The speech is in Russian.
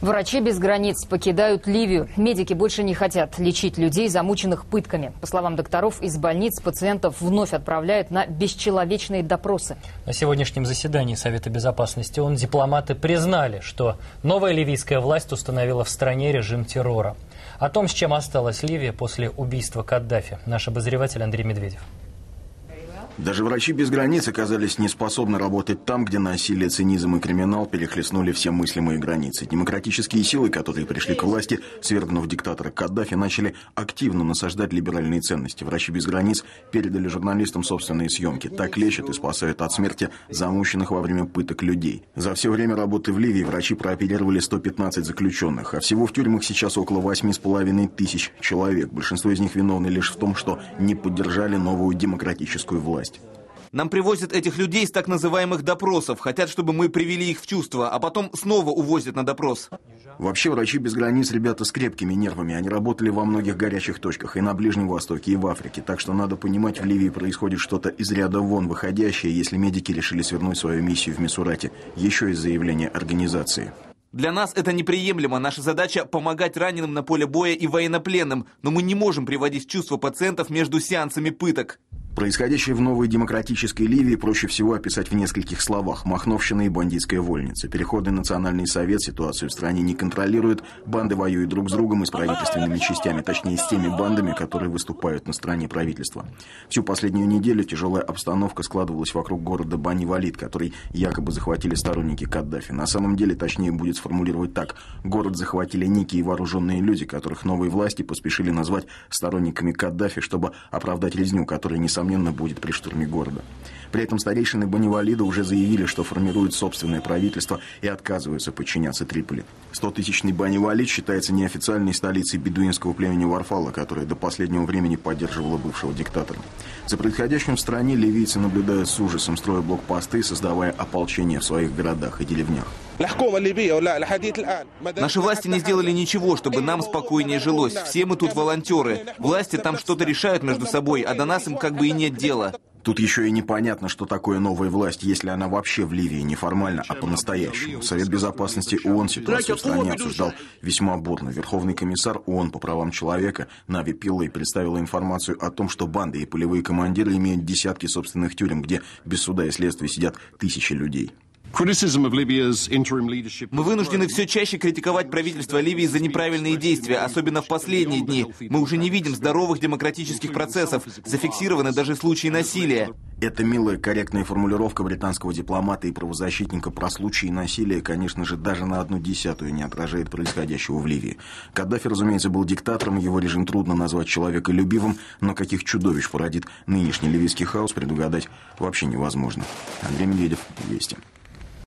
Врачи без границ покидают Ливию. Медики больше не хотят лечить людей, замученных пытками. По словам докторов, из больниц пациентов вновь отправляют на бесчеловечные допросы. На сегодняшнем заседании Совета Безопасности ООН дипломаты признали, что новая ливийская власть установила в стране режим террора. О том, с чем осталась Ливия после убийства Каддафи, наш обозреватель Андрей Медведев. Даже врачи без границ оказались не способны работать там, где насилие, цинизм и криминал перехлестнули все мыслимые границы. Демократические силы, которые пришли к власти, свергнув диктатора Каддафи, начали активно насаждать либеральные ценности. Врачи без границ передали журналистам собственные съемки. Так лечат и спасают от смерти замученных во время пыток людей. За все время работы в Ливии врачи прооперировали 115 заключенных, а всего в тюрьмах сейчас около 8,5 тысяч человек. Большинство из них виновны лишь в том, что не поддержали новую демократическую власть. Нам привозят этих людей с так называемых допросов, хотят, чтобы мы привели их в чувство, а потом снова увозят на допрос. Вообще, врачи без границ ребята с крепкими нервами. Они работали во многих горячих точках, и на Ближнем Востоке, и в Африке. Так что надо понимать, в Ливии происходит что-то из ряда вон выходящее, если медики решили свернуть свою миссию в Мисурате. Еще из заявления организации. Для нас это неприемлемо. Наша задача – помогать раненым на поле боя и военнопленным. Но мы не можем приводить в чувство пациентов между сеансами пыток. Происходящее в новой демократической Ливии проще всего описать в нескольких словах. Махновщина и бандитская вольница. Переходный национальный совет ситуацию в стране не контролирует. Банды воюют друг с другом и с правительственными частями, точнее с теми бандами, которые выступают на стороне правительства. Всю последнюю неделю тяжелая обстановка складывалась вокруг города Бани-Валид, который якобы захватили сторонники Каддафи. На самом деле, точнее будет сформулировать так. Город захватили некие вооруженные люди, которых новые власти поспешили назвать сторонниками Каддафи, чтобы оправдать резню, которая, несомненно, будет при штурме города. При этом старейшины Банивалида уже заявили, что формируют собственное правительство и отказываются подчиняться Триполи. Стотысячный Банивалид считается неофициальной столицей бедуинского племени Варфала, которое до последнего времени поддерживало бывшего диктатора. За происходящим в стране ливийцы наблюдают с ужасом, строя блокпосты, создавая ополчение в своих городах и деревнях. Наши власти не сделали ничего, чтобы нам спокойнее жилось. Все мы тут волонтеры. Власти там что-то решают между собой, а до нас им как бы и нет дела. Тут еще и непонятно, что такое новая власть, если она вообще в Ливии не формально, а по-настоящему. Совет Безопасности ООН ситуацию в стране обсуждал весьма бурно. Верховный комиссар ООН по правам человека Нави Пиллой представила информацию о том, что банды и полевые командиры имеют десятки собственных тюрем, где без суда и следствия сидят тысячи людей. Мы вынуждены все чаще критиковать правительство Ливии за неправильные действия, особенно в последние дни. Мы уже не видим здоровых демократических процессов, зафиксированы даже случаи насилия. Эта милая корректная формулировка британского дипломата и правозащитника про случаи насилия, конечно же, даже на одну десятую не отражает происходящего в Ливии. Каддафи, разумеется, был диктатором, его режим трудно назвать человеколюбивым, но каких чудовищ породит нынешний ливийский хаос, предугадать вообще невозможно. Андрей Медведев, Вести.